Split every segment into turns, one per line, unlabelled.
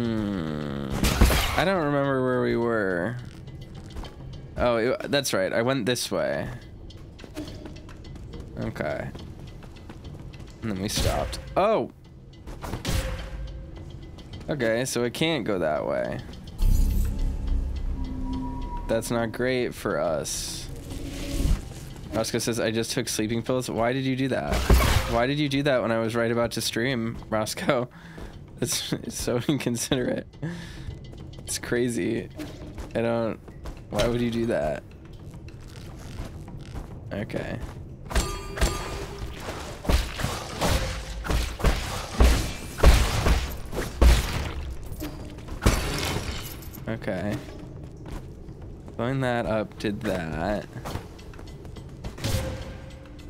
Hmm. I don't remember where we were. Oh, it, that's right. I went this way. Okay. And then we stopped. Oh! Okay, so it can't go that way. That's not great for us. Roscoe says, I just took sleeping pills. Why did you do that? Why did you do that when I was right about to stream, Roscoe? It's, so inconsiderate. It's crazy. I don't... Why would you do that? Okay. Okay. Going that up did that.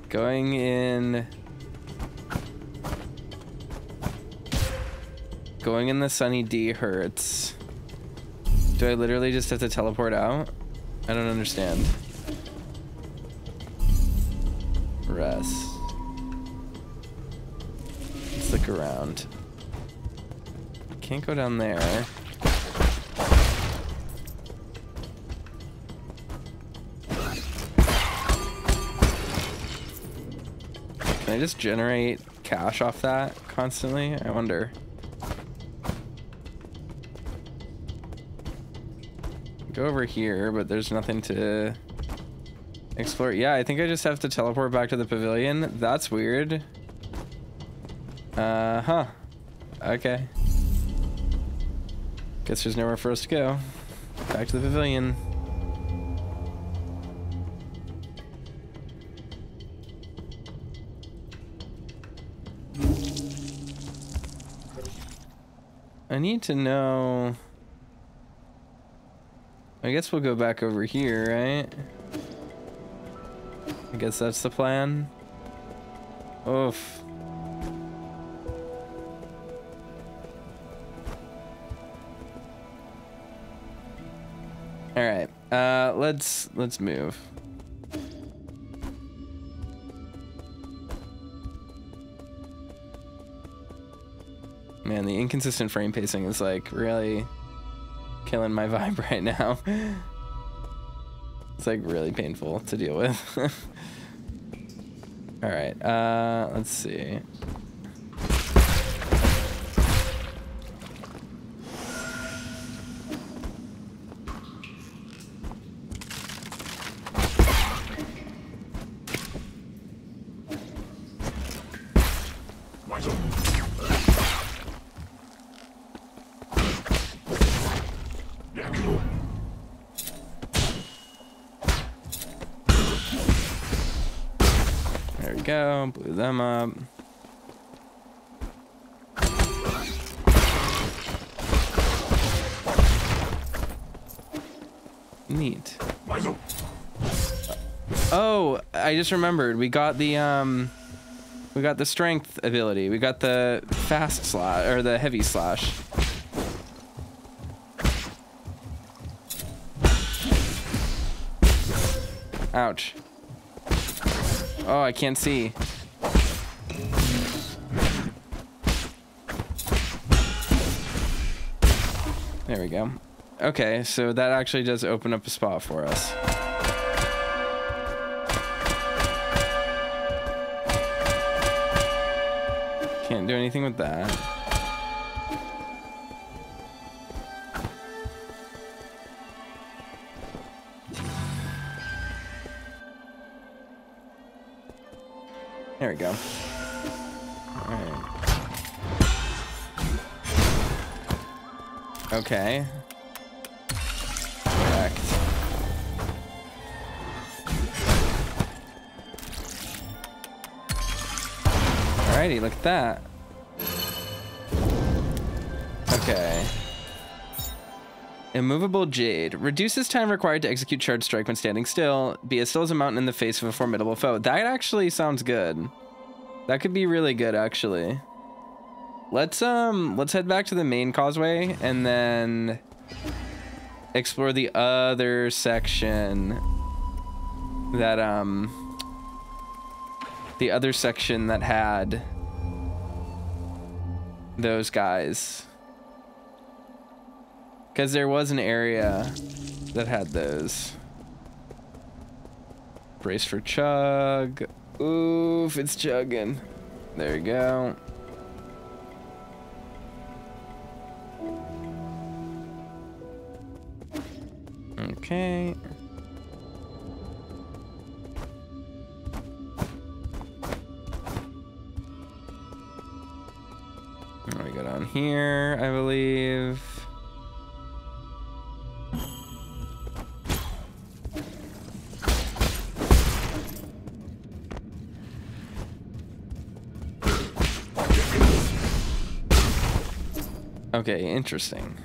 Going in... Going in the Sunny D hurts. Do I literally just have to teleport out? I don't understand. Rest. Let's look around. Can't go down there. Can I just generate cash off that constantly? I wonder. Go over here, but there's nothing to explore. Yeah, I think I just have to teleport back to the pavilion. That's weird. Uh huh. Okay. Guess there's nowhere for us to go. Back to the pavilion. I need to know... I guess we'll go back over here, right? I guess that's the plan. Oof. All right. Uh, let's let's move. Man, the inconsistent frame pacing is like really killing my vibe right now. It's like really painful to deal with. All right, uh, let's see. There we go, blew them up. Neat. Oh, I just remembered. We got the um we got the strength ability. We got the fast slash or the heavy slash. Ouch. Oh, I can't see. There we go. Okay, so that actually does open up a spot for us. Can't do anything with that. Go. Okay. Correct. Alrighty, look at that. Okay. Immovable Jade. Reduces time required to execute Charge Strike when standing still. Be as still as a mountain in the face of a formidable foe. That actually sounds good. That could be really good, actually. Let's, um, let's head back to the main causeway and then explore the other section that, um, the other section that had those guys. Because there was an area that had those. Brace for chug. Oof, it's chugging. There you go. Okay. We go down here, I believe. Okay, interesting.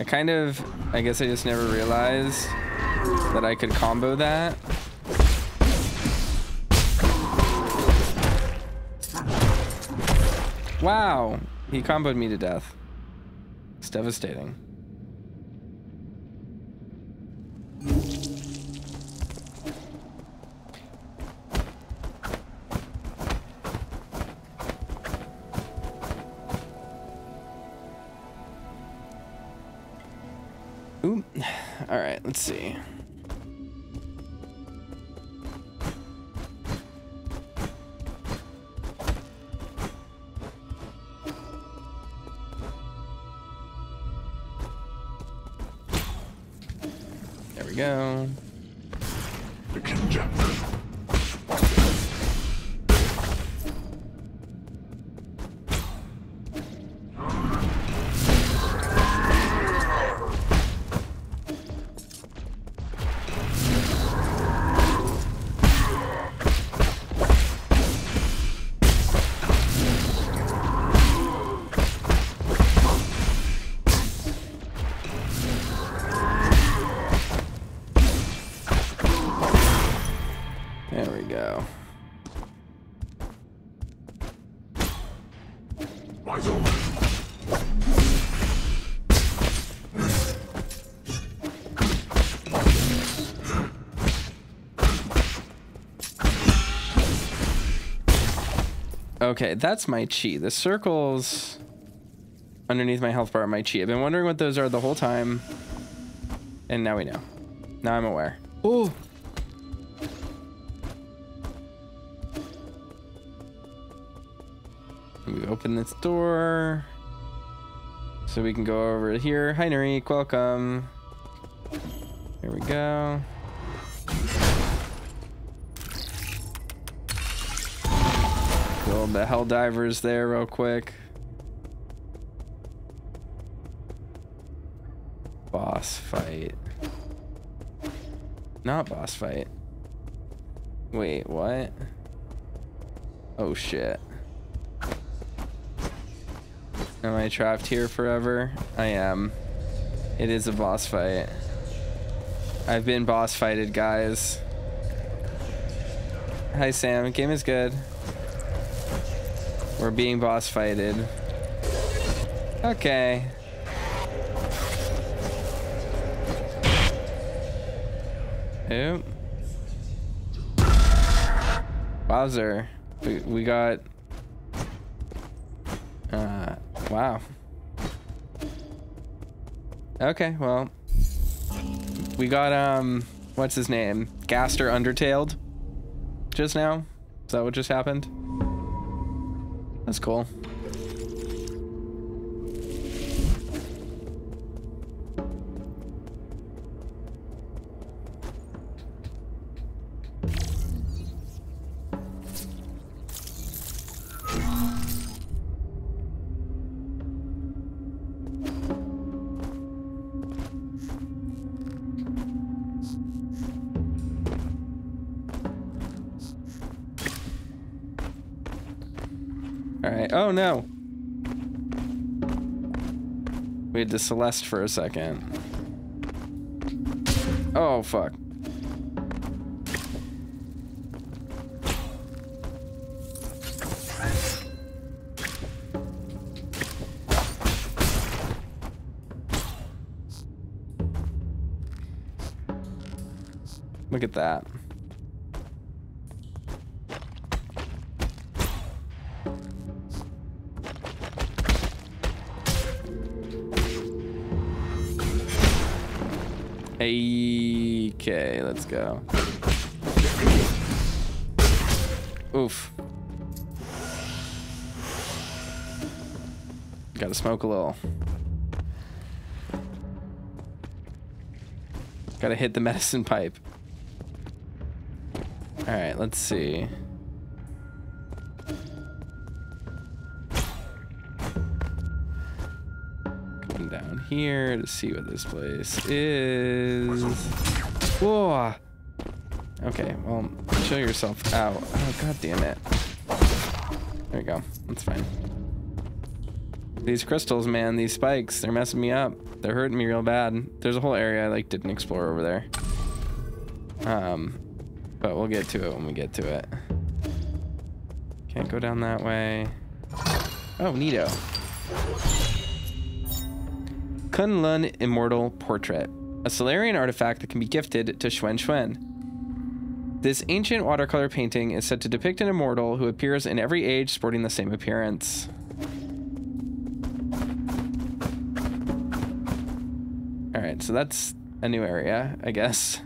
I kind of, I guess I just never realized that I could combo that. Wow, he comboed me to death. It's devastating. All right, let's see. Okay, that's my chi. The circles underneath my health bar are my chi. I've been wondering what those are the whole time. And now we know. Now I'm aware. Oh, We open this door. So we can go over here. Hi, Narik. Welcome. Here we go. Build the Hell Divers there real quick. Boss fight. Not boss fight. Wait, what? Oh shit. Am I trapped here forever? I am. It is a boss fight. I've been boss fighted, guys. Hi, Sam. Game is good. We're being boss fighted. Okay. Oop. Bowser. We, we got... Uh, wow. Okay, well. We got, um, what's his name? Gaster Undertailed just now? Is that what just happened? That's cool. To Celeste for a second. Oh fuck. Look at that. Okay, let's go. Oof. Gotta smoke a little. Gotta hit the medicine pipe. Alright, let's see. Here to see what this place is. Whoa! Okay, well, show yourself out. Oh, god damn it. There we go. That's fine. These crystals, man, these spikes, they're messing me up. They're hurting me real bad. There's a whole area I like didn't explore over there. Um, but we'll get to it when we get to it. Can't go down that way. Oh, neato. Kunlun Immortal Portrait. A Solarian artifact that can be gifted to Shuanshuan. This ancient watercolor painting is said to depict an immortal who appears in every age sporting the same appearance. Alright, so that's a new area, I guess.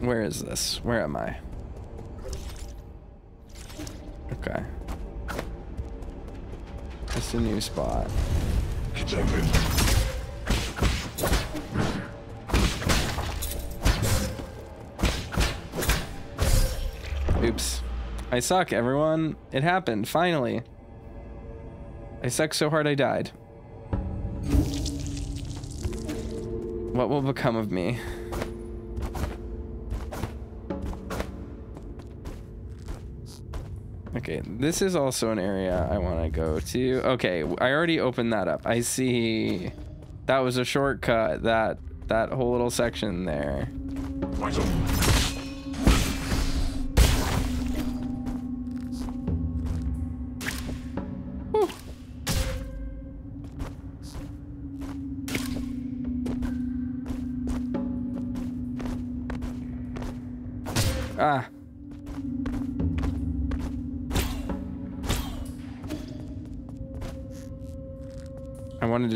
Where is this? Where am I? Okay. It's a new spot. Oops. I suck, everyone. It happened, finally. I suck so hard I died. What will become of me? Okay, this is also an area I want to go to. Okay, I already opened that up. I see. That was a shortcut. That that whole little section there.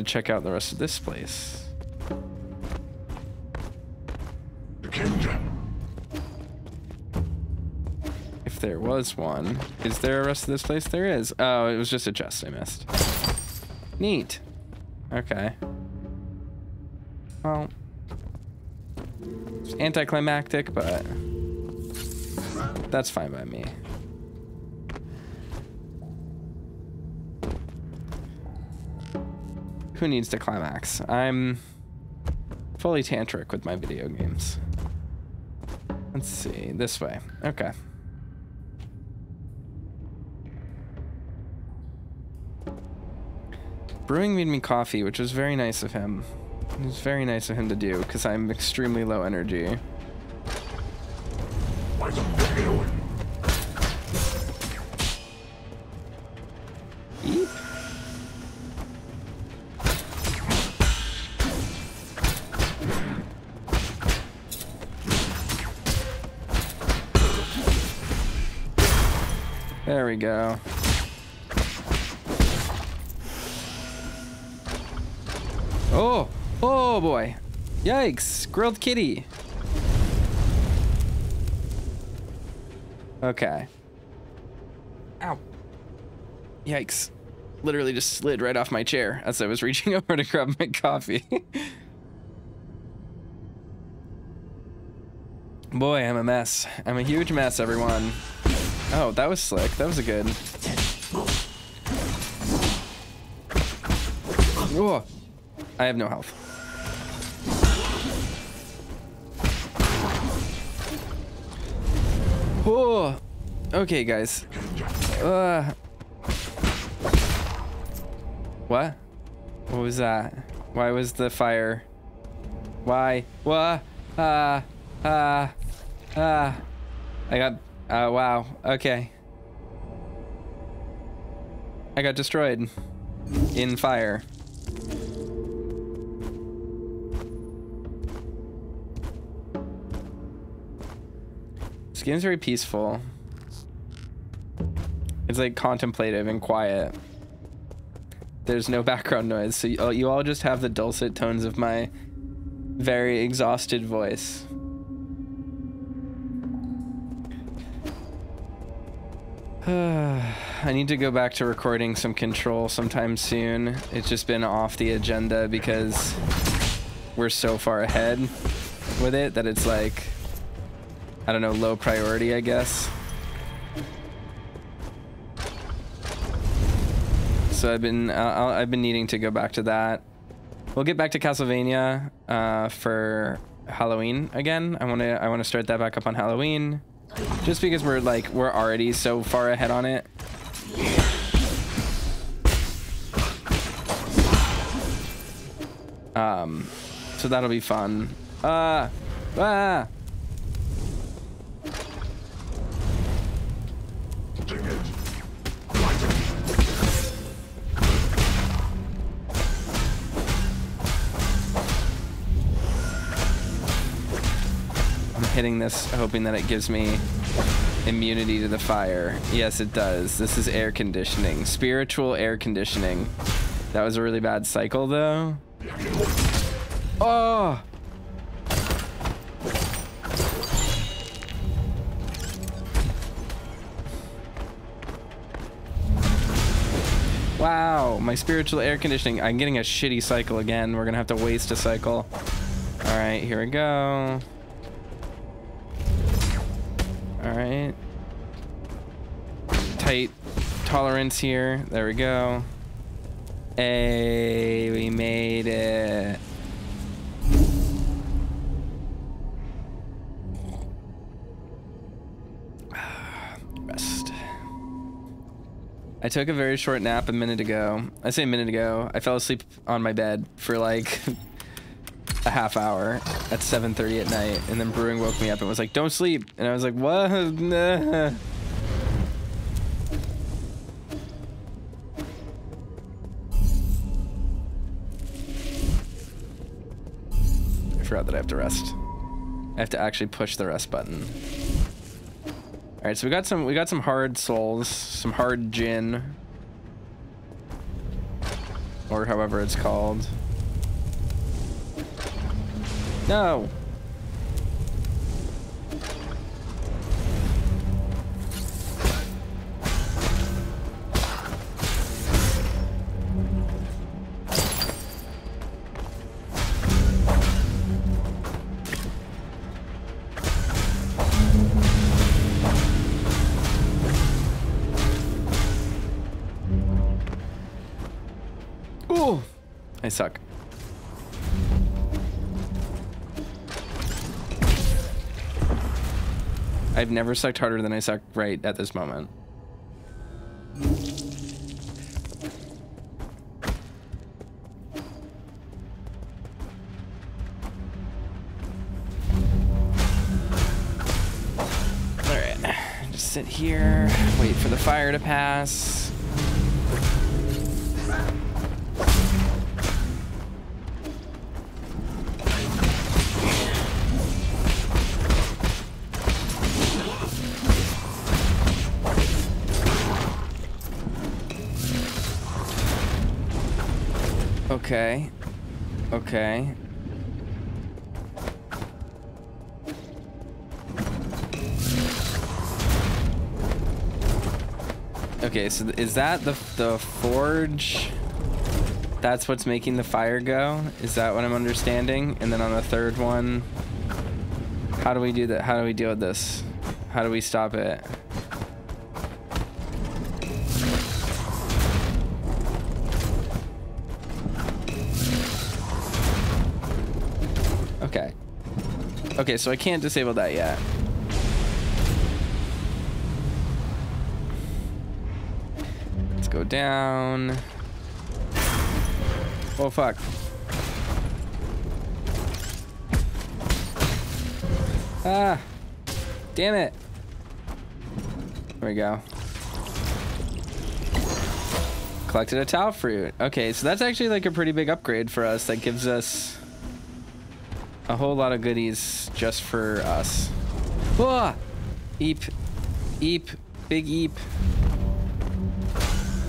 To check out the rest of this place. If there was one. Is there a rest of this place? There is. Oh, it was just a chest I missed. Neat. Okay. Well. It's anticlimactic, but that's fine by me. Who needs to climax? I'm fully tantric with my video games. Let's see, this way. Okay. Brewing made me coffee, which was very nice of him. It was very nice of him to do, because I'm extremely low energy. Go. Oh, oh boy. Yikes, grilled kitty. Okay. Ow. Yikes. Literally just slid right off my chair as I was reaching over to grab my coffee. Boy, I'm a mess. I'm a huge mess, everyone. Oh, that was slick. That was a good. Oh, I have no health. Oh, okay, guys. Uh, what? What was that? Why was the fire? Why? What? Ah, ah, ah. I got Oh, wow. Okay. I got destroyed. In fire. This game's very peaceful. It's like contemplative and quiet. there's no background noise, so you, you all just have the dulcet tones of my very exhausted voice. I need to go back to recording some control sometime soon. It's just been off the agenda because we're so far ahead with it that it's like, I don't know, low priority, I guess. So I've been, uh, I've been needing to go back to that. We'll get back to Castlevania uh, for Halloween again. I want to, I want to start that back up on Halloween. Just because we're like, we're already so far ahead on it. Um, so that'll be fun. Uh, ah. Hitting this, hoping that it gives me immunity to the fire. Yes, it does. This is air conditioning. Spiritual air conditioning. That was a really bad cycle, though. Oh! Wow, my spiritual air conditioning. I'm getting a shitty cycle again. We're gonna have to waste a cycle. All right, here we go. All right. Tight tolerance here. There we go. Hey, we made it. Rest. I took a very short nap a minute ago. I say a minute ago. I fell asleep on my bed for like a half hour at 7.30 at night and then brewing woke me up and was like don't sleep. And i was like what? I forgot that i have to rest. I have to actually push the rest button. All right so we got some we got some hard souls some hard gin, or however it's called no. I suck. I've never sucked harder than I suck right at this moment. Alright, just sit here, wait for the fire to pass. Okay. Okay. Okay, so is that the the forge? That's what's making the fire go? Is that what I'm understanding? And then on the third one, how do we do that? How do we deal with this? How do we stop it? Okay, so I can't disable that yet. Let's go down. Oh, fuck. Ah! Damn it! There we go. Collected a Tao fruit. Okay, so that's actually like a pretty big upgrade for us. That gives us a whole lot of goodies just for us. Ah! Eep. Eep. Big eep.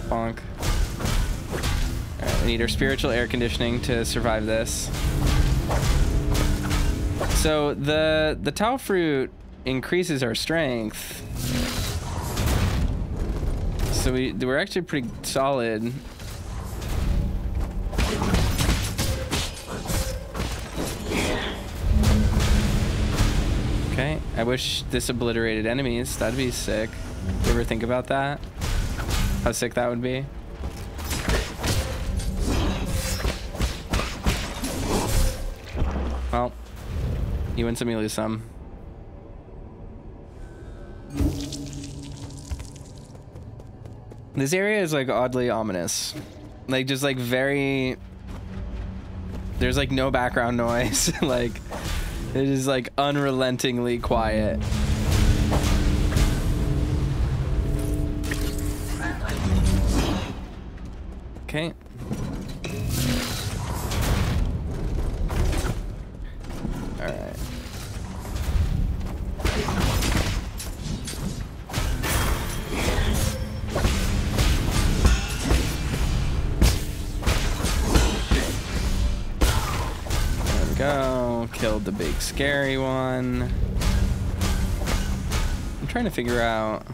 Bonk. We need our spiritual air conditioning to survive this. So the the tao fruit increases our strength. So we we're actually pretty solid. I wish this obliterated enemies. That'd be sick. You ever think about that? How sick that would be? Well, you win some, you lose some. This area is like oddly ominous. Like just like very there's like no background noise. like it is like unrelentingly quiet. Okay. Scary one. I'm trying to figure out.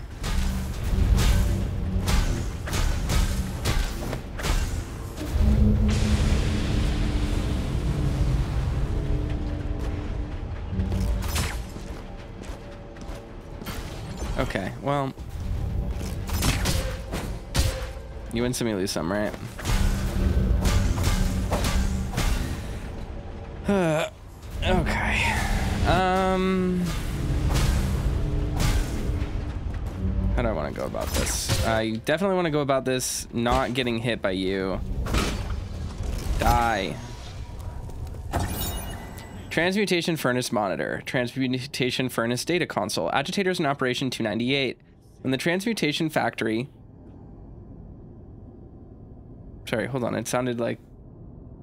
Okay, well. You win some, you lose some, right? this? I definitely want to go about this not getting hit by you. Die. Transmutation Furnace Monitor. Transmutation Furnace Data Console. Agitators in operation 298. When the Transmutation Factory... Sorry, hold on. It sounded like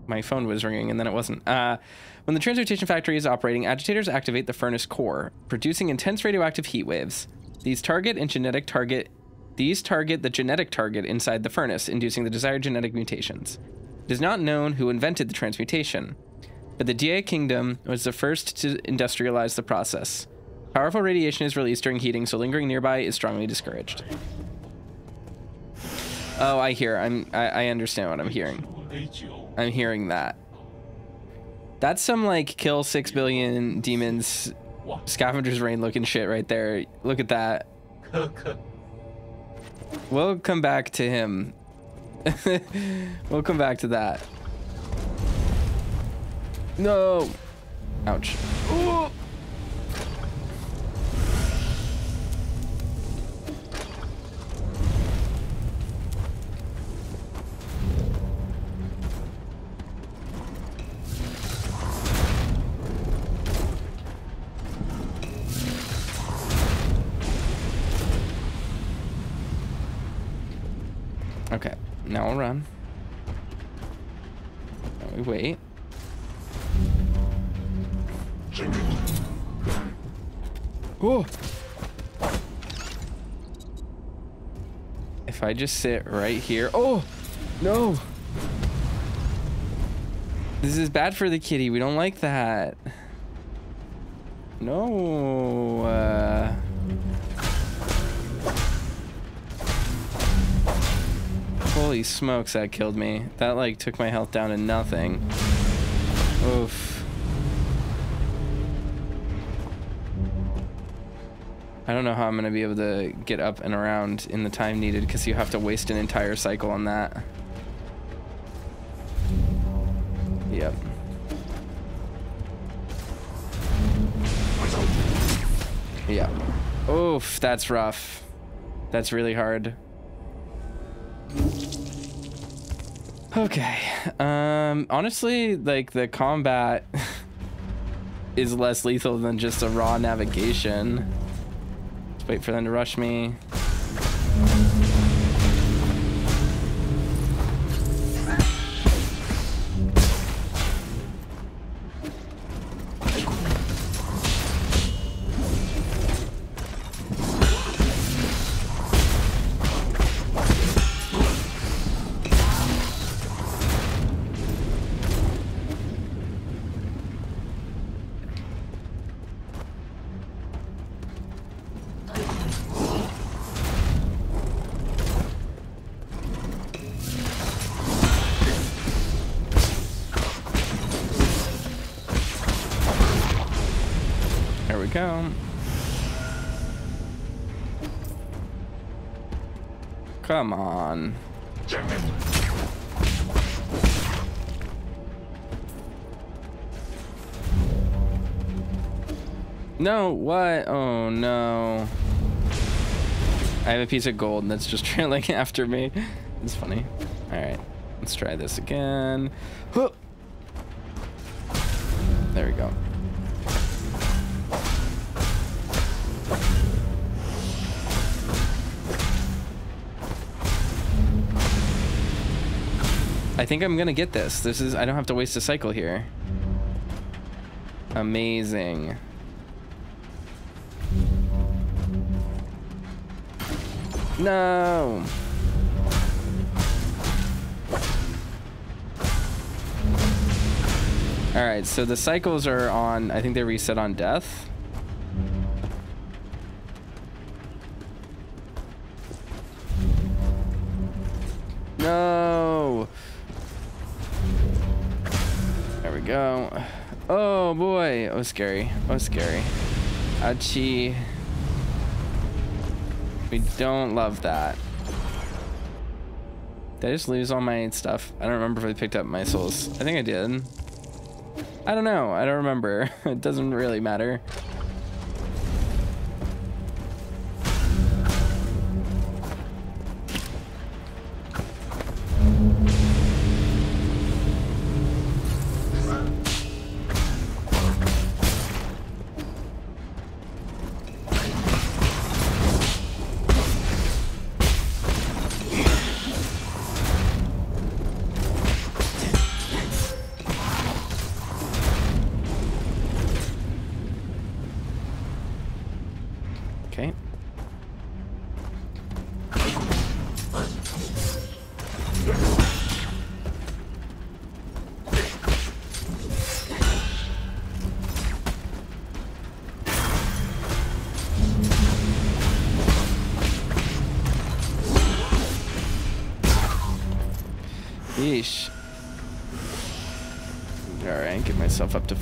my phone was ringing and then it wasn't. Uh, when the Transmutation Factory is operating, agitators activate the furnace core, producing intense radioactive heat waves. These target and genetic target... These target the genetic target inside the furnace, inducing the desired genetic mutations. It is not known who invented the transmutation but the DA Kingdom was the first to industrialize the process. Powerful radiation is released during heating, so lingering nearby is strongly discouraged. Oh, I hear. I'm. I, I understand what I'm hearing. I'm hearing that. That's some like kill six billion demons, Scavengers Reign looking shit right there. Look at that. we'll come back to him. we'll come back to that. No. Ouch. Ooh. We'll run. Now we wait. Oh. If I just sit right here. Oh, no. This is bad for the kitty. We don't like that. No. Uh... Holy smokes, that killed me. That like took my health down to nothing. Oof. I don't know how I'm going to be able to get up and around in the time needed because you have to waste an entire cycle on that. Yep. Yeah. Oof, that's rough. That's really hard. Okay. Um, honestly, like the combat is less lethal than just a raw navigation. Wait for them to rush me. Go. Come on. No, what? Oh no. I have a piece of gold that's just trailing after me. It's funny. Alright, let's try this again. There we go. I think I'm gonna get this. This is, I don't have to waste a cycle here. Amazing. No. All right, so the cycles are on, I think they reset on death. Boy, oh scary, oh scary. Achi. We don't love that. Did I just lose all my stuff? I don't remember if I picked up my souls. I think I did. I don't know. I don't remember. it doesn't really matter.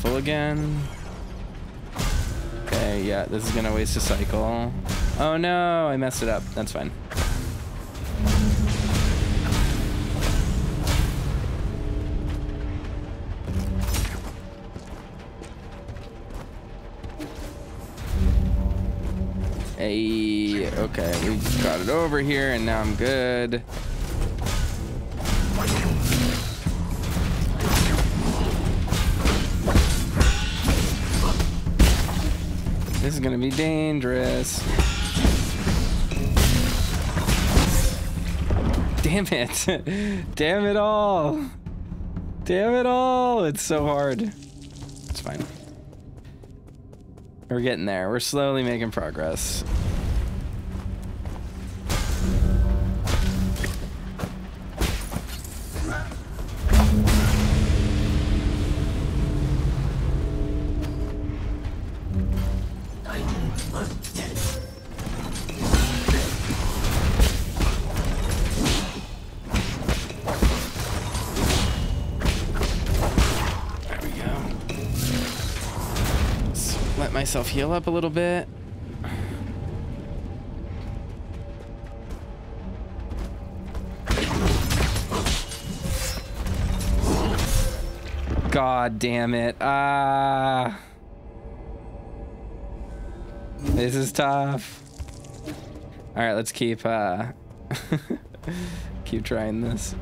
Full again. Okay, yeah, this is gonna waste a cycle. Oh no, I messed it up. That's fine. Hey, okay, we got it over here and now I'm good. This is gonna be dangerous. Damn it. Damn it all. Damn it all. It's so hard. It's fine. We're getting there. We're slowly making progress. Myself heal up a little bit. God damn it. Ah. Uh, this is tough. All right, let's keep uh keep trying this.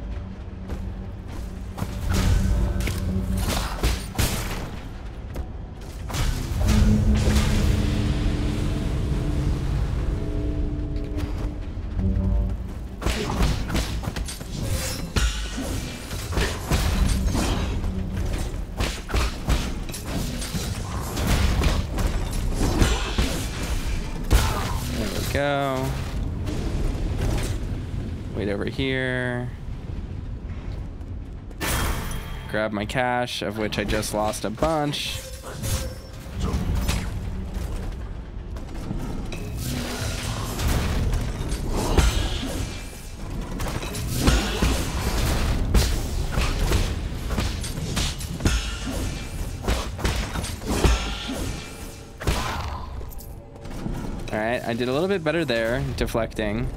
Here. Grab my cash, of which I just lost a bunch. I did a little bit better there, deflecting.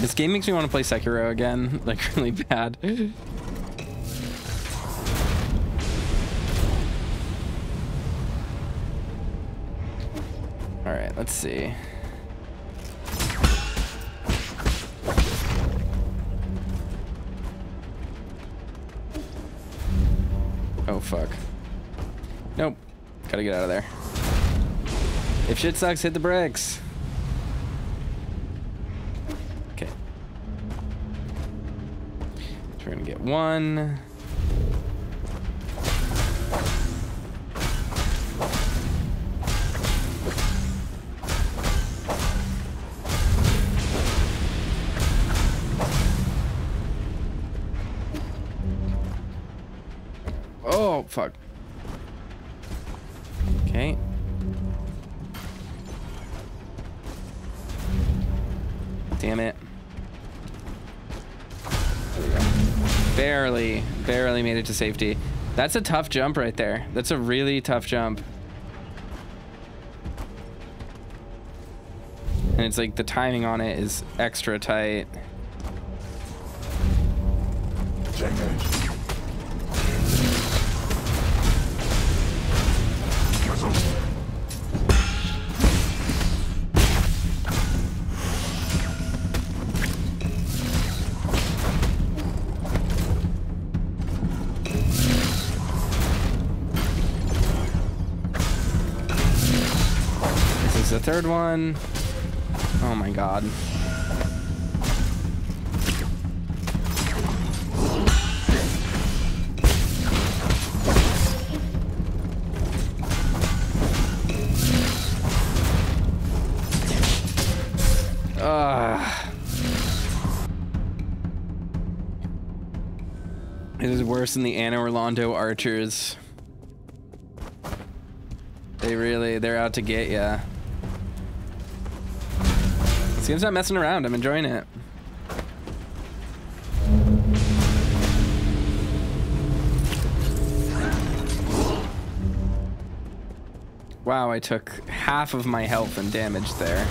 This game makes me want to play Sekiro again, like really bad. All right, let's see. Oh, fuck. Nope. Gotta get out of there. If shit sucks, hit the brakes. Okay. So we're gonna get one. Oh, fuck. Damn it. Barely, barely made it to safety. That's a tough jump right there. That's a really tough jump. And it's like the timing on it is extra tight. Third one. Oh my god. Ugh. It is worse than the Anna Orlando archers. They really, they're out to get ya. Game's not messing around. I'm enjoying it. Wow, I took half of my health and damage there.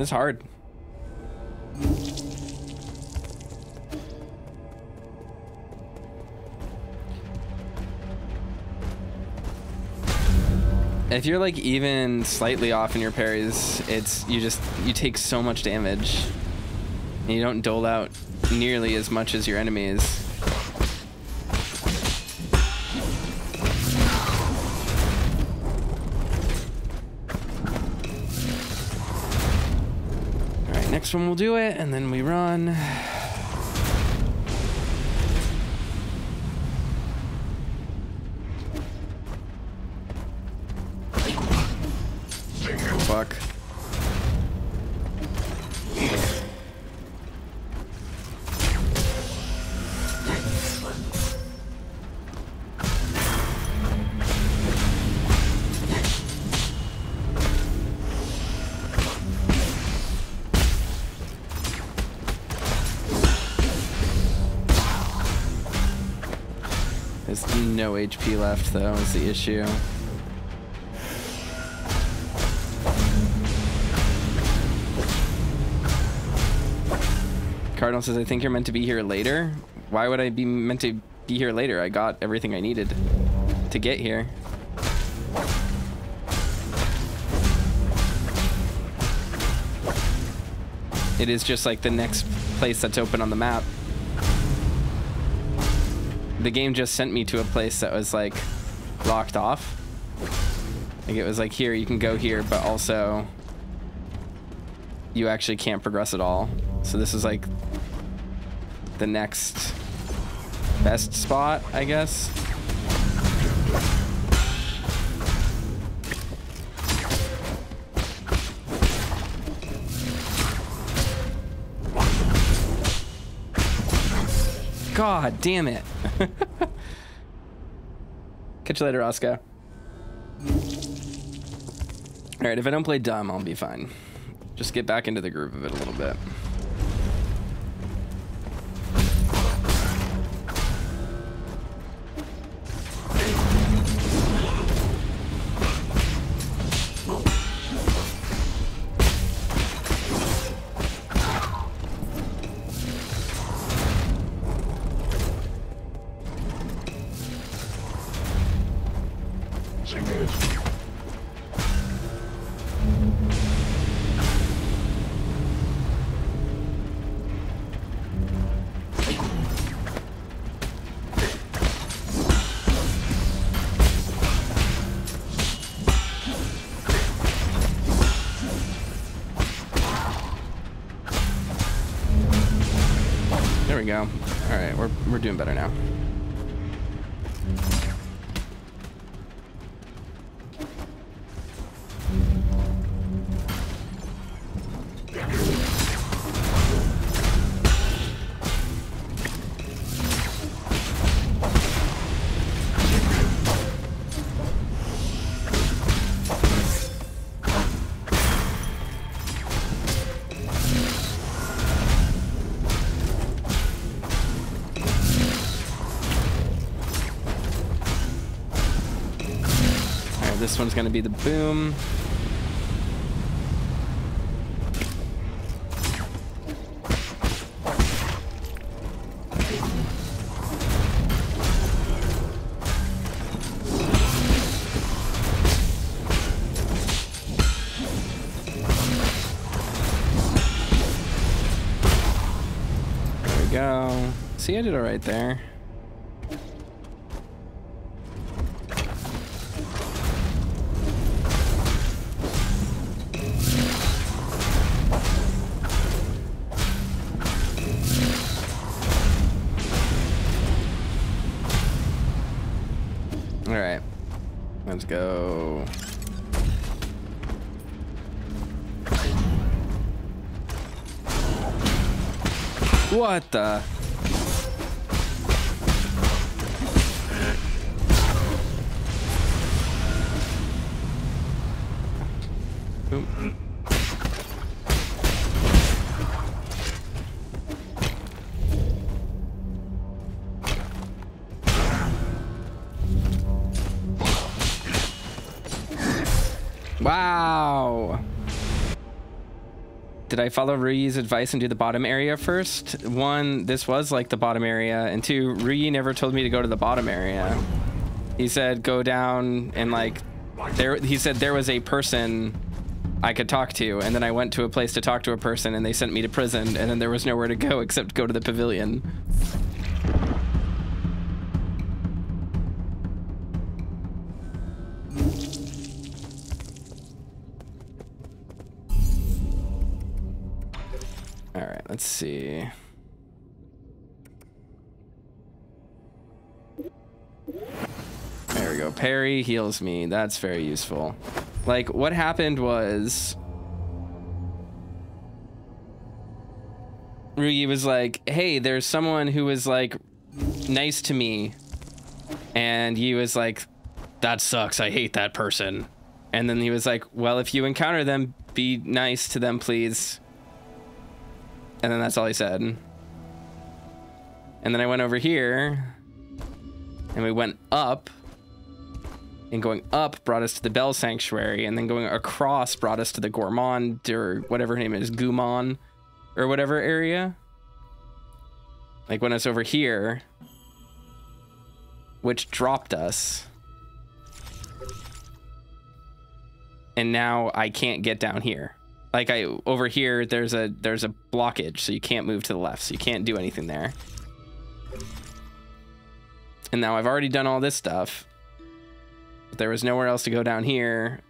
It's hard. If you're like even slightly off in your parries, it's you just you take so much damage. And you don't dole out nearly as much as your enemies. Next one we'll do it, and then we run. No HP left, though, is the issue. Cardinal says, I think you're meant to be here later. Why would I be meant to be here later? I got everything I needed to get here. It is just like the next place that's open on the map. The game just sent me to a place that was like locked off. Like it was like, here, you can go here, but also you actually can't progress at all. So this is like the next best spot, I guess. God damn it. Catch you later, Oscar. All right, if I don't play dumb, I'll be fine. Just get back into the groove of it a little bit. We're, doing better now. One's gonna be the boom. There we go. See, I did it right there. What the? Did I follow Ruyi's advice and do the bottom area first? One, this was like the bottom area, and two, Ruyi never told me to go to the bottom area. He said go down and like there he said there was a person I could talk to, and then I went to a place to talk to a person and they sent me to prison, and then there was nowhere to go except go to the pavilion. Let's see. There we go. Parry heals me. That's very useful. Like, what happened was... Ruyi was like, hey, there's someone who was, like, nice to me. And he was like, that sucks. I hate that person. And then he was like, well, if you encounter them, be nice to them, please. And then that's all he said. And then I went over here and we went up. And going up brought us to the Bell Sanctuary, and then going across brought us to the Gourmand or whatever her name is, Gumon or whatever area. Like when it's over here, which dropped us. And now I can't get down here like I over here there's a there's a blockage so you can't move to the left so you can't do anything there. And now I've already done all this stuff. But there was nowhere else to go down here.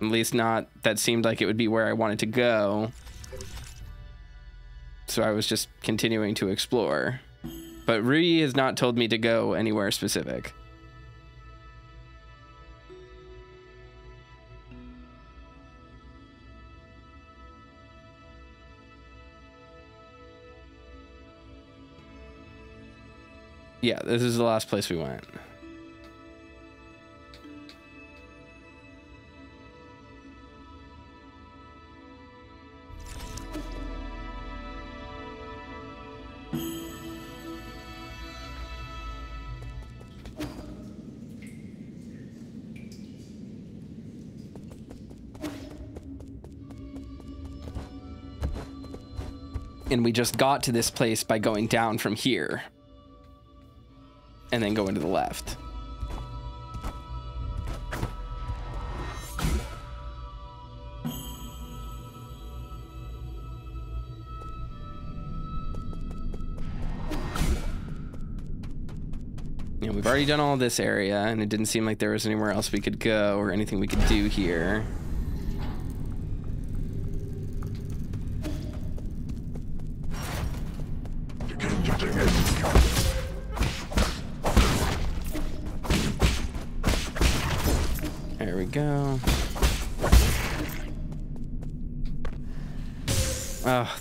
At least not that seemed like it would be where I wanted to go. So I was just continuing to explore. But Ruyi has not told me to go anywhere specific Yeah, this is the last place we went. and we just got to this place by going down from here. And then going to the left. You know, we've already done all this area, and it didn't seem like there was anywhere else we could go or anything we could do here.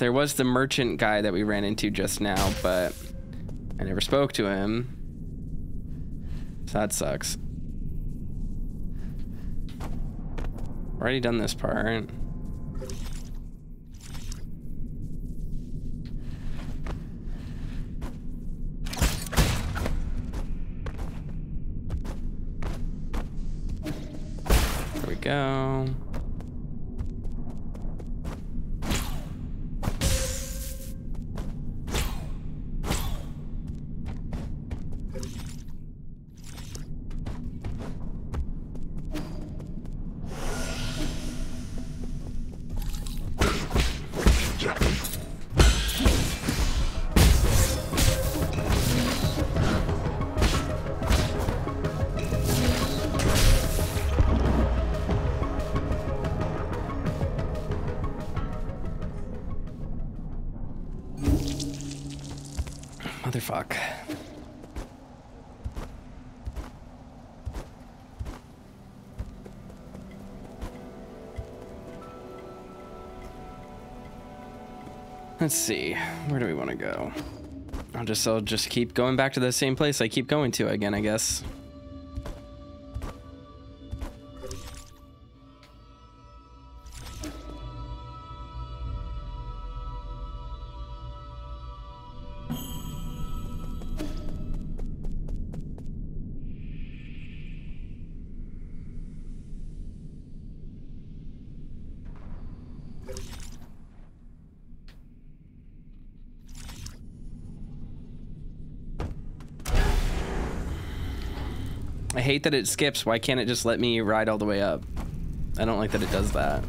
There was the merchant guy that we ran into just now, but I never spoke to him. So that sucks. Already done this part. There we go. Let's see. Where do we want to go? I'll just I'll just keep going back to the same place I keep going to again, I guess. Hate that it skips. Why can't it just let me ride all the way up? I don't like that it does that.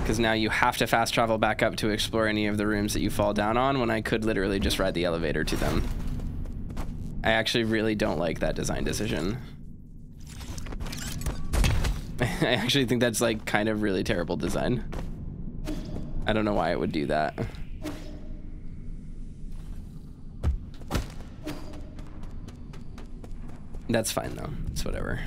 Because now you have to fast travel back up to explore any of the rooms that you fall down on when I could literally just ride the elevator to them. I actually really don't like that design decision. I actually think that's like kind of really terrible design. I don't know why it would do that. That's fine though. It's whatever.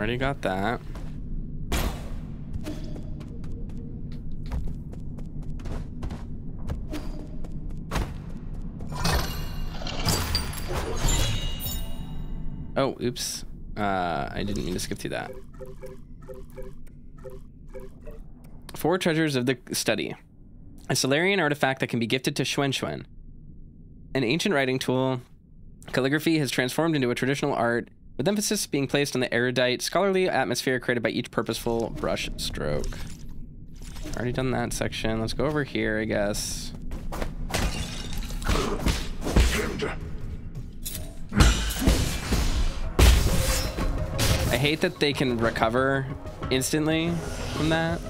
Already got that. Oh, oops. Uh, I didn't mean to skip through that. Four treasures of the study. A Solarian artifact that can be gifted to Shuanshuan. An ancient writing tool. Calligraphy has transformed into a traditional art, with emphasis being placed on the erudite, scholarly atmosphere created by each purposeful brush stroke. Already done that section. Let's go over here, I guess. I hate that they can recover instantly from that.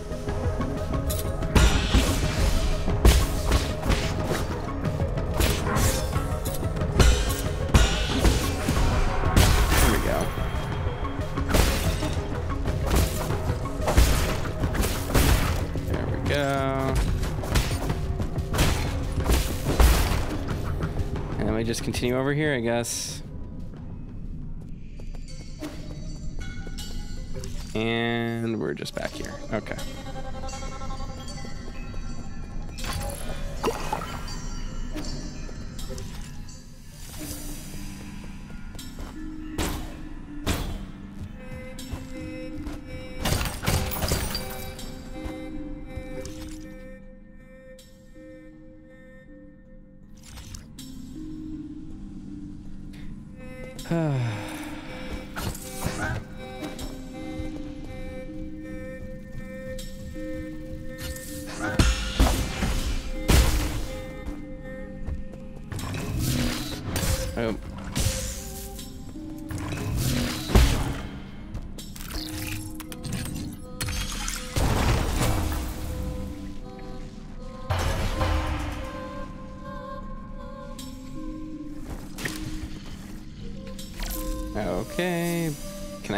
And we just continue over here, I guess. And we're just back here. Okay.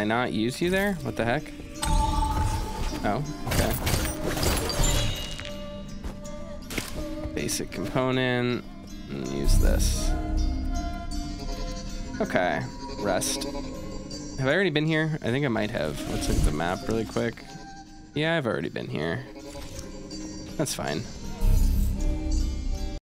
I not use you there? What the heck? Oh, okay. Basic component. Use this. Okay. Rest. Have I already been here? I think I might have. Let's look at the map really quick. Yeah, I've already been here. That's fine.